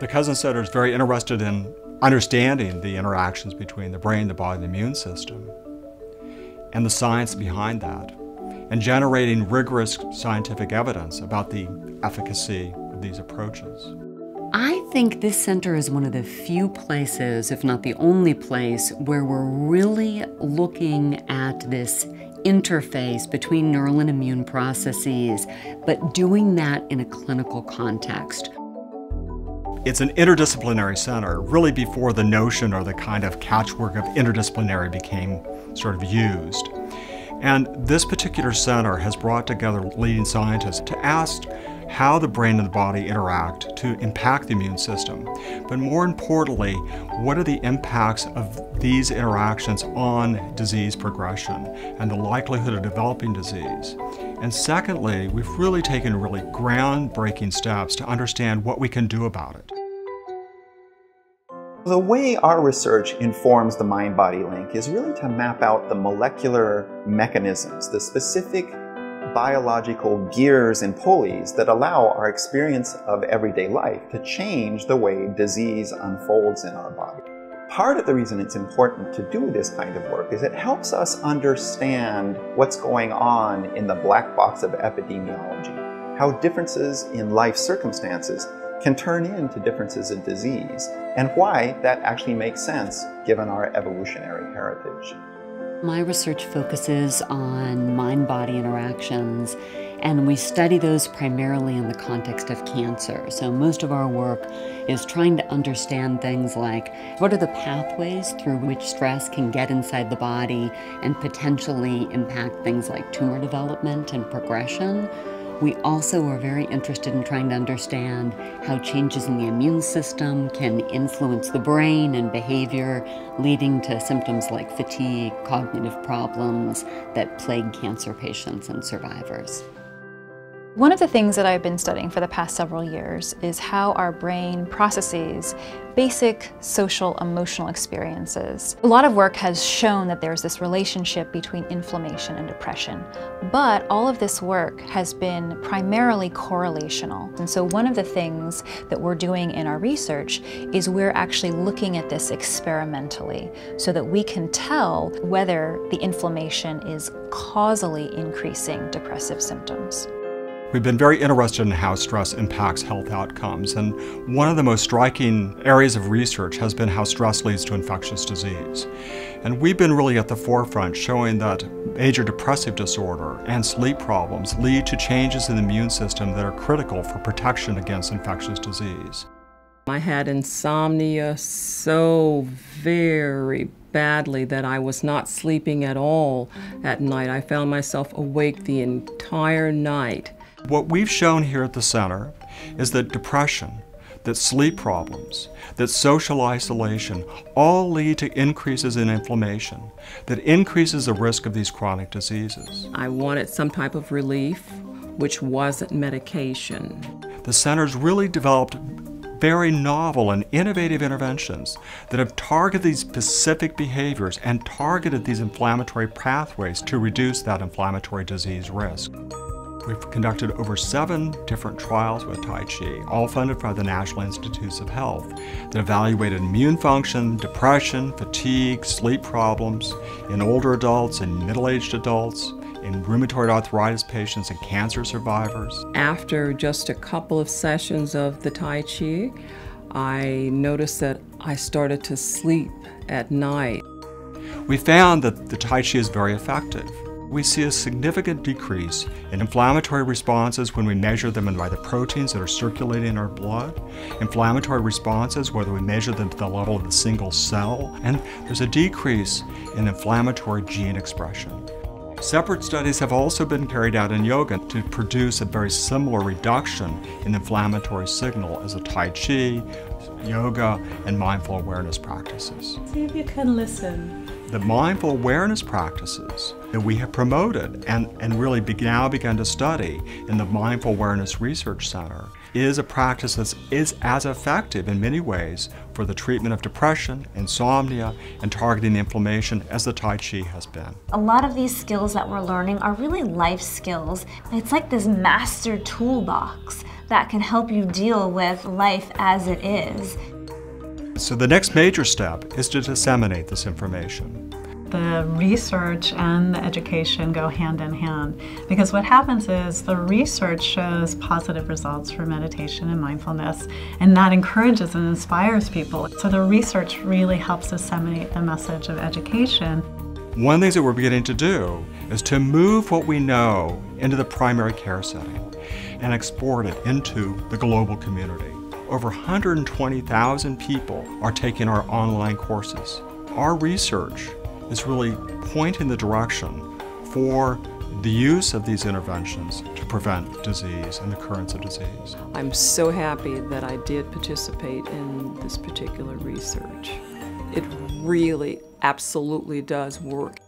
The Cousins Center is very interested in understanding the interactions between the brain, the body, and the immune system, and the science behind that, and generating rigorous scientific evidence about the efficacy of these approaches. I think this center is one of the few places, if not the only place, where we're really looking at this interface between neural and immune processes, but doing that in a clinical context. It's an interdisciplinary center, really before the notion or the kind of catchwork of interdisciplinary became sort of used. And this particular center has brought together leading scientists to ask how the brain and the body interact to impact the immune system. But more importantly, what are the impacts of these interactions on disease progression and the likelihood of developing disease? And secondly, we've really taken really groundbreaking steps to understand what we can do about it. The way our research informs the mind-body link is really to map out the molecular mechanisms, the specific biological gears and pulleys that allow our experience of everyday life to change the way disease unfolds in our body. Part of the reason it's important to do this kind of work is it helps us understand what's going on in the black box of epidemiology, how differences in life circumstances can turn into differences in disease, and why that actually makes sense given our evolutionary heritage. My research focuses on mind body interactions, and we study those primarily in the context of cancer. So, most of our work is trying to understand things like what are the pathways through which stress can get inside the body and potentially impact things like tumor development and progression. We also are very interested in trying to understand how changes in the immune system can influence the brain and behavior, leading to symptoms like fatigue, cognitive problems that plague cancer patients and survivors. One of the things that I've been studying for the past several years is how our brain processes basic social emotional experiences. A lot of work has shown that there's this relationship between inflammation and depression, but all of this work has been primarily correlational. And so one of the things that we're doing in our research is we're actually looking at this experimentally so that we can tell whether the inflammation is causally increasing depressive symptoms. We've been very interested in how stress impacts health outcomes, and one of the most striking areas of research has been how stress leads to infectious disease. And we've been really at the forefront showing that major depressive disorder and sleep problems lead to changes in the immune system that are critical for protection against infectious disease. I had insomnia so very badly that I was not sleeping at all at night. I found myself awake the entire night. What we've shown here at the center is that depression, that sleep problems, that social isolation all lead to increases in inflammation that increases the risk of these chronic diseases. I wanted some type of relief, which wasn't medication. The center's really developed very novel and innovative interventions that have targeted these specific behaviors and targeted these inflammatory pathways to reduce that inflammatory disease risk. We've conducted over seven different trials with Tai Chi, all funded by the National Institutes of Health, that evaluated immune function, depression, fatigue, sleep problems in older adults and middle-aged adults, in rheumatoid arthritis patients and cancer survivors. After just a couple of sessions of the Tai Chi, I noticed that I started to sleep at night. We found that the Tai Chi is very effective. We see a significant decrease in inflammatory responses when we measure them by the proteins that are circulating in our blood, inflammatory responses whether we measure them at the level of the single cell, and there's a decrease in inflammatory gene expression. Separate studies have also been carried out in yoga to produce a very similar reduction in inflammatory signal as a Tai Chi, yoga, and mindful awareness practices. See if you can listen the mindful awareness practices that we have promoted and, and really be, now begun to study in the Mindful Awareness Research Center is a practice that is as effective in many ways for the treatment of depression, insomnia, and targeting inflammation as the Tai Chi has been. A lot of these skills that we're learning are really life skills. It's like this master toolbox that can help you deal with life as it is. So the next major step is to disseminate this information. The research and the education go hand in hand because what happens is the research shows positive results for meditation and mindfulness, and that encourages and inspires people. So the research really helps disseminate the message of education. One of the things that we're beginning to do is to move what we know into the primary care setting and export it into the global community. Over 120,000 people are taking our online courses. Our research is really pointing the direction for the use of these interventions to prevent disease and the occurrence of disease. I'm so happy that I did participate in this particular research. It really absolutely does work.